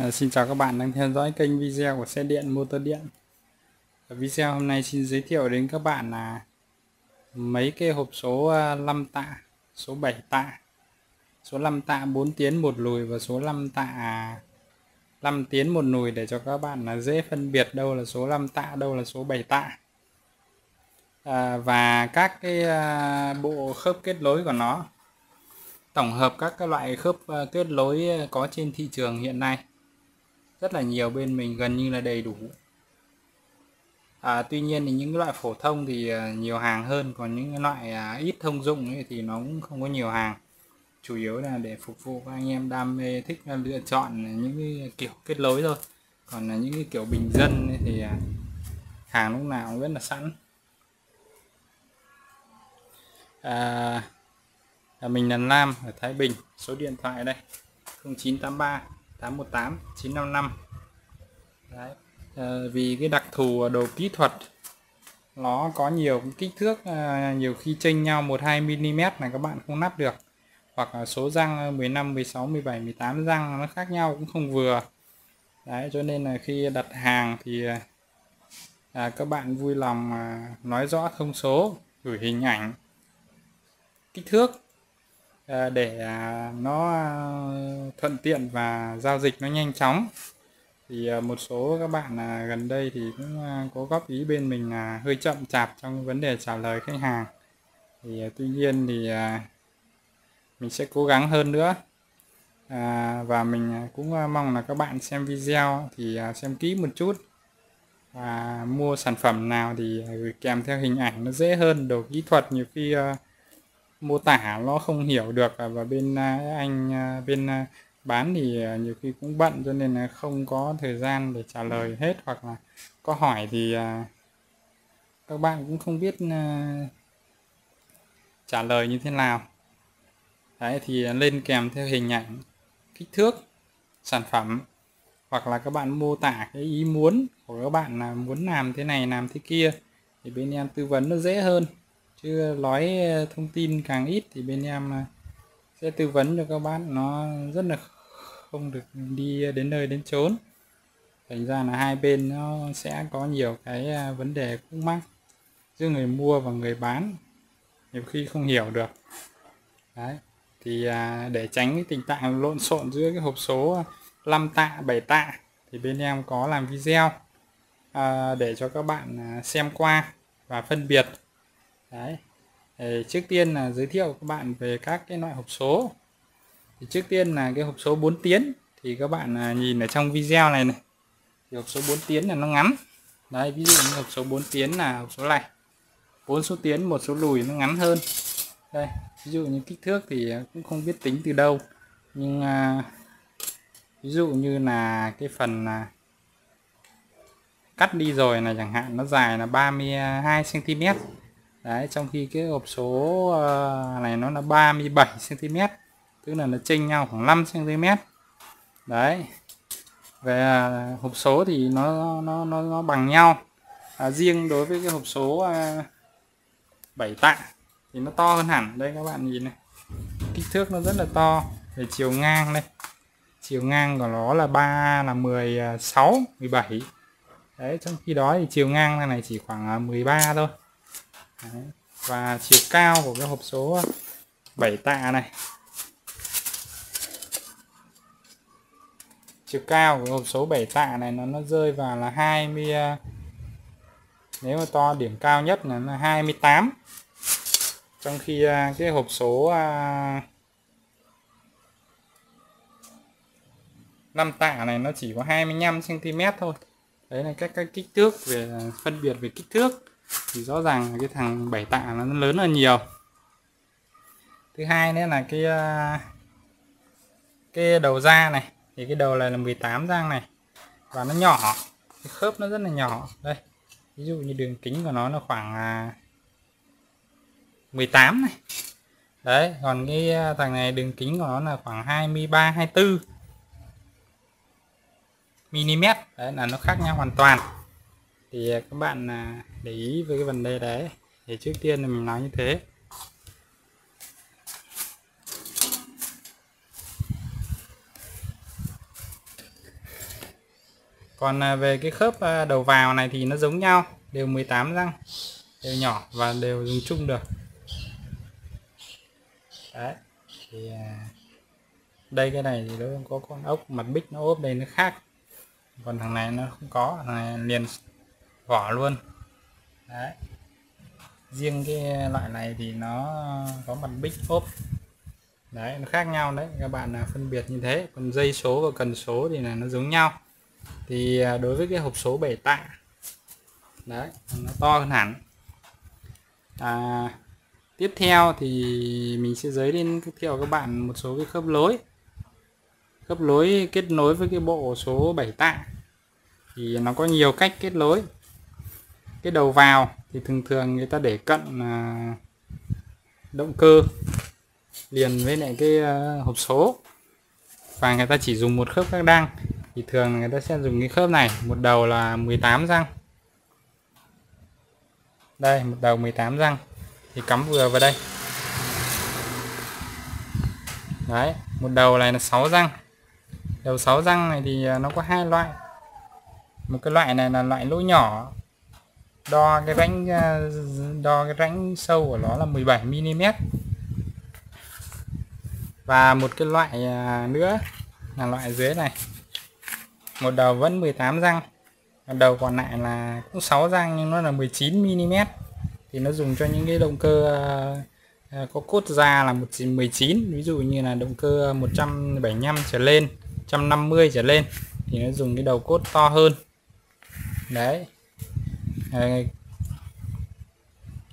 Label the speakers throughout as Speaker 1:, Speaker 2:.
Speaker 1: À, xin chào các bạn đang theo dõi kênh video của xe điện motor điện. Ở video hôm nay xin giới thiệu đến các bạn là mấy cái hộp số ờ, 5 tạ số 7 tạ số 5 tạ 4 tiến một lùi và số 5 tạ à, 5 tiến một lùi để cho các bạn là dễ phân biệt đâu là số 5 tạ đâu là số 7 tạ. À, và các cái bộ khớp kết nối của nó tổng hợp các loại khớp kết nối có trên thị trường hiện nay rất là nhiều bên mình gần như là đầy đủ. À, tuy nhiên thì những loại phổ thông thì à, nhiều hàng hơn còn những loại à, ít thông dụng ấy thì nó cũng không có nhiều hàng. Chủ yếu là để phục vụ các anh em đam mê thích lựa chọn những cái kiểu kết nối thôi. Còn là những cái kiểu bình dân thì à, hàng lúc nào cũng rất là sẵn. À, mình là Nam ở Thái Bình số điện thoại đây 0983 818 955 Đấy. À, vì cái đặc thù đồ kỹ thuật nó có nhiều kích thước à, nhiều khi chênh nhau 12 mm là các bạn không nắp được. Hoặc là số răng 15 16 17 18 răng nó khác nhau cũng không vừa. Đấy cho nên là khi đặt hàng thì ờ, à, các bạn vui lòng à, nói rõ thông số gửi hình ảnh kích thước. Ờ, để à, nó à, thuận tiện và giao dịch nó nhanh chóng. Thì à, một số các bạn gần đây thì cũng có góp ý bên mình là hơi chậm chạp trong vấn đề trả lời khách hàng. Thì tuy nhiên thì mình sẽ cố gắng hơn nữa. Và mình cũng mong là các bạn xem video thì xem kỹ một chút. Và mua sản phẩm nào thì gửi kèm theo hình ảnh nó dễ hơn, đồ kỹ thuật nhiều khi mô tả nó không hiểu được à, và bên à, anh à, bên bán thì nhiều khi cũng bận cho nên là không có thời gian để trả lời hết hoặc là có hỏi thì các bạn cũng không biết trả lời như thế nào. Đấy, thì lên kèm theo hình ảnh, kích thước, sản phẩm hoặc là các bạn mô tả cái ý muốn của các bạn là muốn làm thế này, làm thế kia thì bên em tư vấn nó dễ hơn chứ nói ờ, thông tin càng ít thì bên em ờ, sẽ tư vấn cho các bạn nó rất là không được đi đến nơi đến chốn. Thành ra là hai bên nó sẽ có nhiều cái ờ, vấn đề khúc mắc giữa người mua và người bán. Nhiều khi không hiểu được. Đấy, thì để tránh cái tình trạng lộn xộn giữa cái hộp số 5 tạ 7 tạ thì bên em có làm video để cho các bạn xem qua và phân biệt đấy. Thì trước tiên là giới thiệu các bạn về các cái loại hộp số. Thì trước tiên là cái hộp số 4 tiến. Thì các bạn à, nhìn ở trong video này này. Thì hộp số 4 tiến là nó ngắn. Đấy ví dụ như hộp số 4 tiến là hộp số này. 4 số tiến một số lùi nó ngắn hơn. Đây ví dụ như kích thước thì cũng không biết tính từ đâu. Nhưng à, ví dụ như là cái phần à, cắt đi rồi này chẳng hạn nó dài là 32 cm đấy trong khi cái hộp số ờ, này nó là 37 cm tức là nó chênh nhau khoảng 5 cm đấy về à, hộp số thì nó nó nó, nó bằng nhau. À, riêng đối với cái hộp số à, 7 tạ thì nó to hơn hẳn. Đây các bạn nhìn này kích thước nó rất là to. Về chiều ngang đây chiều ngang của nó là 3 là 16 17 đấy trong khi đó thì chiều ngang này chỉ khoảng à, 13 thôi. Đấy. và chiều cao của cái hộp số à, 7 tạ này. Chiều cao của hộp số 7 tạ này nó nó rơi vào là 20 à, nếu mà to điểm cao nhất là, là 28 trong khi à, cái hộp số 5 tạ này nó chỉ có 25 cm thôi. Đấy là các cái kích thước về phân biệt về kích thước thì rõ ràng cái thằng bảy tạ nó lớn hơn nhiều. Thứ hai nữa là cái ờ, cái đầu da này. Thì cái đầu này là 18 răng này. Và nó nhỏ. Cái khớp nó rất là nhỏ. Đây. Ví dụ như đường kính của nó là khoảng ờ, 18 này. Đấy, còn cái ờ, thằng này đường kính của nó là khoảng 23 24 mm đấy, là nó khác nhau hoàn toàn thì à, các bạn à, để ý với cái vấn đề đấy, thì trước tiên là mình nói như thế. Còn à, về cái khớp đầu vào này thì nó giống nhau, đều 18 răng, đều nhỏ và đều dùng chung được. Đấy, thì đây cái này thì nó có con ốc, mặt bích nó ốp đây nó khác. Còn thằng này nó không có, thằng này liền vỏ luôn. Đấy. Riêng cái loại này thì nó có mặt bích ốp đấy nó khác nhau đấy. Các bạn là phân biệt như thế. Còn dây số và cần số thì là nó giống nhau. Thì à, đối với cái hộp số 7 tạ đấy nó to hơn hẳn. À, tiếp theo thì mình sẽ giới lên thiệu các bạn một số cái khớp lối. Khớp lối kết nối với cái bộ số 7 tạ. Thì nó có nhiều cách kết nối cái đầu vào thì thường thường người ta để cận à, động cơ liền với lại cái à, hộp số. Và người ta chỉ dùng một khớp các đăng. Thì thường người ta sẽ dùng cái khớp này một đầu là 18 răng. Đây một đầu 18 răng. Thì cắm vừa vào đây. Đấy một đầu này là 6 răng. Đầu 6 răng này thì à, nó có hai loại. Một cái loại này là loại lỗ nhỏ đo cái rãnh à, đo cái rãnh sâu của nó là 17 mm và một cái loại à, nữa là loại dưới này. Một đầu vẫn 18 răng đầu còn lại là cũng 6 răng nhưng nó là 19 mm thì nó dùng cho những cái động cơ à, có cốt ra là 19 ví dụ như là động cơ 175 trở lên 150 trở lên, thì nó dùng cái đầu cốt to hơn. Đấy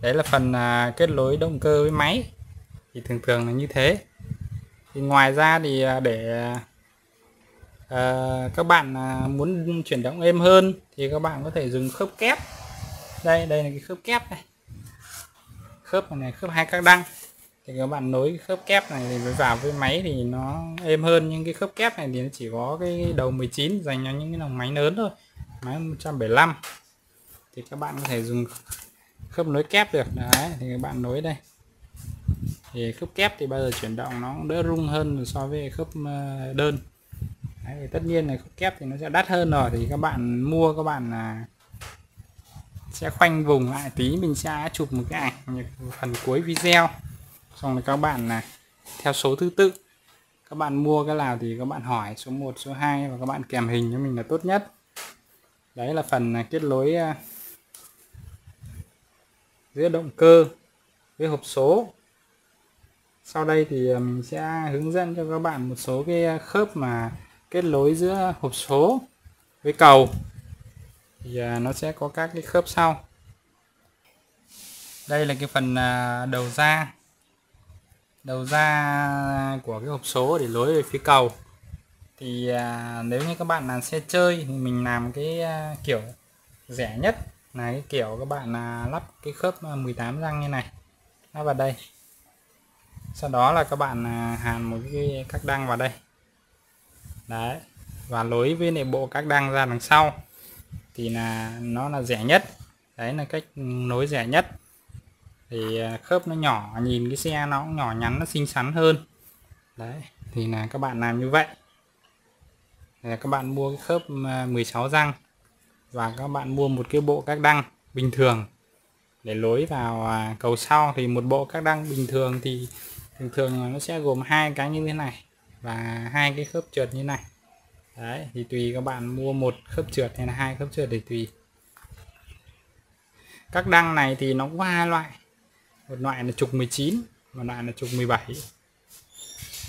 Speaker 1: đấy là phần à, kết nối động cơ với máy. Thì thường thường là như thế. Thì ngoài ra thì à, để à, à, các bạn à, muốn chuyển động êm hơn thì các bạn có thể dùng khớp kép. Đây đây là cái khớp kép này. Khớp này khớp hai các đăng. Thì các bạn nối khớp kép này thì mới vào với máy thì nó êm hơn. Nhưng cái khớp kép này thì nó chỉ có cái đầu 19 dành cho những cái dòng máy lớn thôi. Máy 175 thì các bạn có thể dùng khớp nối kép được. Đấy thì các bạn nối đây. Thì khớp kép thì bao giờ chuyển động nó cũng đỡ rung hơn so với khớp ờ, đơn. Đấy, thì tất nhiên là khớp kép thì nó sẽ đắt hơn rồi. Thì các bạn mua các bạn là sẽ khoanh vùng lại tí. Mình sẽ chụp một cái ảnh phần cuối video. Xong rồi các bạn là theo số thứ tự. Các bạn mua cái nào thì các bạn hỏi số 1 số 2 và các bạn kèm hình cho mình là tốt nhất. Đấy là phần à, kết nối à, giữa động cơ với hộp số. Sau đây thì mình sẽ hướng dẫn cho các bạn một số cái à, khớp mà kết nối giữa hộp số với cầu. Thì à, nó sẽ có các cái khớp sau. Đây là cái phần à, đầu ra đầu ra của cái hộp số để nối về phía cầu. Thì nếu như các bạn làm xe chơi thì mình làm cái kiểu rẻ nhất này cái kiểu các bạn là lắp cái khớp à, 18 răng như này. Lắp vào đây. Sau đó là các bạn à, hàn một cái các đăng vào đây. Đấy. Và nối với nội bộ các đăng ra đằng sau thì là nó là rẻ nhất. Đấy là cách nối rẻ nhất. Thì à, khớp nó nhỏ, nhìn cái xe nó cũng nhỏ nhắn, nó xinh xắn hơn. Đấy, thì là các bạn làm như vậy. Để các bạn mua cái khớp 16 răng và các bạn mua một cái bộ các đăng bình thường. Để lối vào à, cầu sau thì một bộ các đăng bình thường thì thường thường nó sẽ gồm hai cái như thế này và hai cái khớp trượt như này. Đấy thì tùy các bạn mua một khớp trượt hay là hai khớp trượt để tùy. Các đăng này thì nó có hai loại. Một loại là trục 19 một loại là trục 17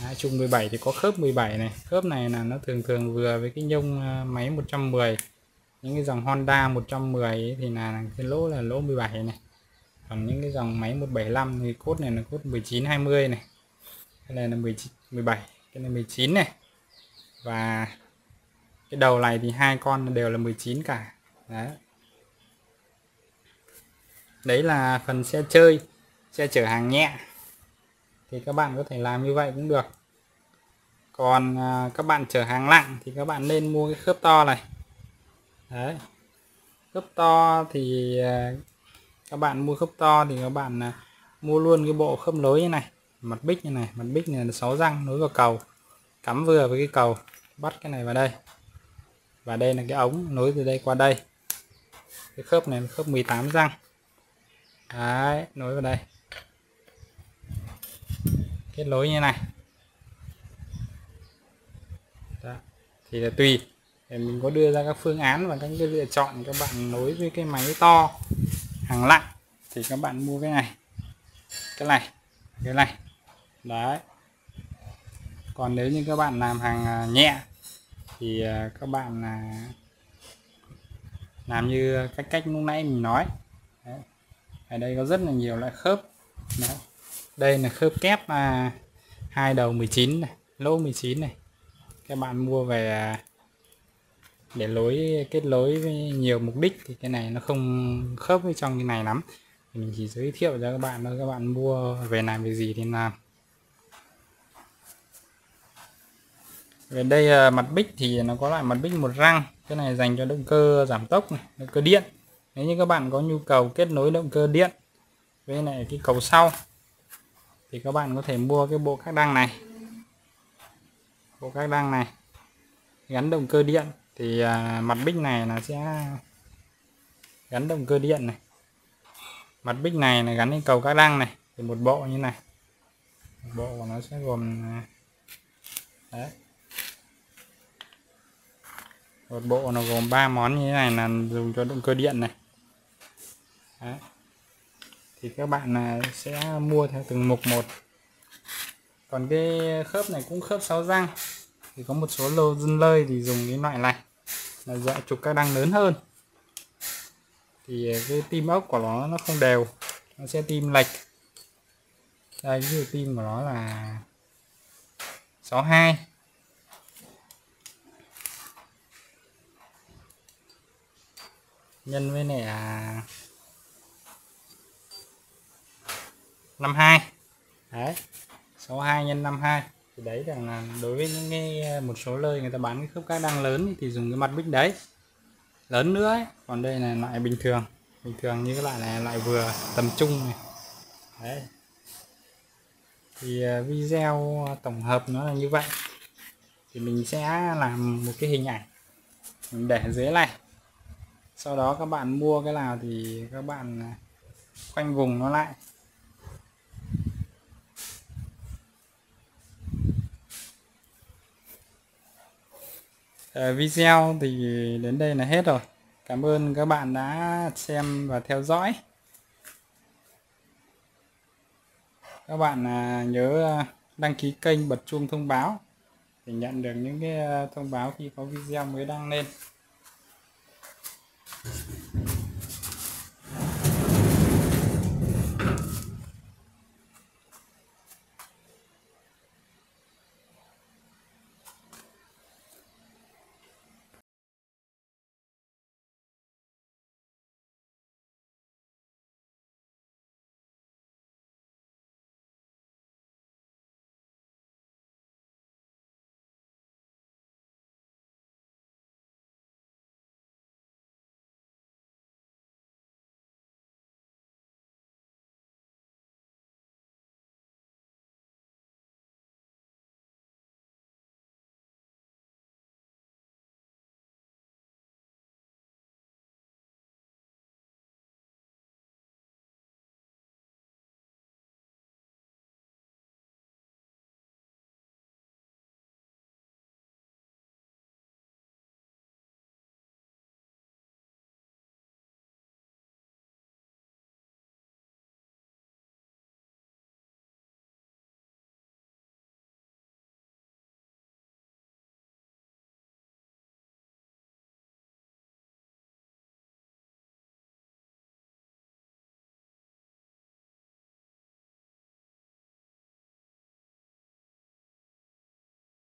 Speaker 1: Đấy, trục 17 thì có khớp 17 này. Khớp này là nó thường thường vừa với cái nhông à, máy 110 những cái dòng Honda 110 ấy thì là cái lỗ là lỗ 17 này. Còn những cái dòng máy 175 thì cốt này là cốt 19 20 này. Cái này là 19 17 cái này 19 này. Và cái đầu này thì hai con đều là 19 cả. Đấy. Đấy là phần xe chơi, xe chở hàng nhẹ. Thì các bạn có thể làm như vậy cũng được. Còn à, các bạn chở hàng nặng thì các bạn nên mua cái khớp to này đấy. Khớp to thì à, các bạn mua khớp to thì các bạn à, mua luôn cái bộ khớp nối như này, mặt bích như này. Mặt bích này là 6 răng, nối vào cầu, cắm vừa với cái cầu, bắt cái này vào đây. Và đây là cái ống nối từ đây qua đây. Cái khớp này là khớp 18 răng. Đấy, nối vào đây. Kết nối như này. Đó. thì là tùy để mình có đưa ra các phương án và các cái lựa chọn các bạn nối với cái máy to, hàng lạnh. Thì các bạn mua cái này cái này cái này. Đấy. Còn nếu như các bạn làm hàng à, nhẹ thì à, các bạn à, làm như cách cách lúc nãy mình nói. Đấy. ở đây có rất là nhiều loại khớp. Đấy. đây là khớp kép hai đầu 19 này, lỗ 19 này. Các bạn mua về để lối kết nối với nhiều mục đích thì cái này nó không khớp với trong cái này lắm. Mình chỉ giới thiệu cho các bạn thôi. Các bạn mua về làm việc gì thì làm. Về đây à, mặt bích thì nó có loại mặt bích một răng. Cái này dành cho động cơ giảm tốc này, động cơ điện. Nếu như các bạn có nhu cầu kết nối động cơ điện với lại cái cầu sau thì các bạn có thể mua cái bộ các đăng này. Bộ các đăng này. Gắn động cơ điện thì à, mặt bích này là sẽ gắn động cơ điện này. Mặt bích này là gắn lên cầu các đăng này. Thì một bộ như này. Một bộ của nó sẽ gồm à, đấy. Một bộ nó gồm 3 món như thế này là dùng cho động cơ điện này. Đấy. thì các bạn à, sẽ mua theo từng mục một. Còn cái khớp này cũng khớp 6 răng thì có một số lô dân lơi thì dùng cái loại này, là dạng trục các đăng lớn hơn. Thì ờ, cái tim ốc của nó nó không đều, nó sẽ tim lệch. Đây, ví dụ tim của nó là 62 nhân với này là 52 đấy 62 nhân 52 thì đấy là đối với những cái ờ, một số nơi người ta bán cái khớp các đang lớn thì dùng cái mặt bích đấy. Lớn nữa ấy. còn đây là loại bình thường bình thường như cái loại này, loại vừa, tầm trung này. Đấy. Thì ờ, video tổng hợp nó là như vậy. Thì mình sẽ làm một cái hình ảnh, mình để dưới này. Sau đó các bạn mua cái nào thì các bạn ờ, khoanh vùng nó lại. Ờ, video thì đến đây là hết rồi. Cảm ơn các bạn đã xem và theo dõi. Các bạn à, nhớ à, đăng ký kênh bật chuông thông báo để nhận được những cái à, thông báo khi có video mới đăng lên.